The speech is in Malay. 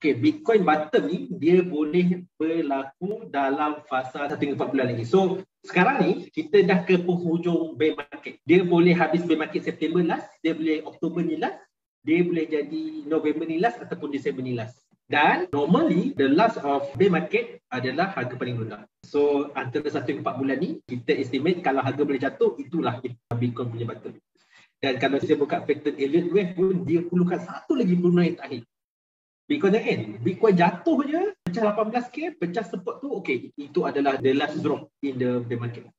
Okay, Bitcoin bottom ni dia boleh berlaku dalam fasa 1 hingga 4 bulan lagi. So, sekarang ni kita dah ke penghujung bear market. Dia boleh habis bear market September last, dia boleh Oktober ni last, dia boleh jadi November ni last ataupun December ni last. Dan normally the last of bear market adalah harga paling rendah. So antara 1 hingga 4 bulan ni kita estimate kalau harga boleh jatuh itulah Bitcoin punya bottom. Dan kalau saya buka pattern Elliott Wave pun dia perlukan satu lagi penurunan yang terakhir. Bitcoin yang end. Bitcoin jatuh je, pecah 18k, pecah support tu, okay, itu adalah the last drop in the, the market.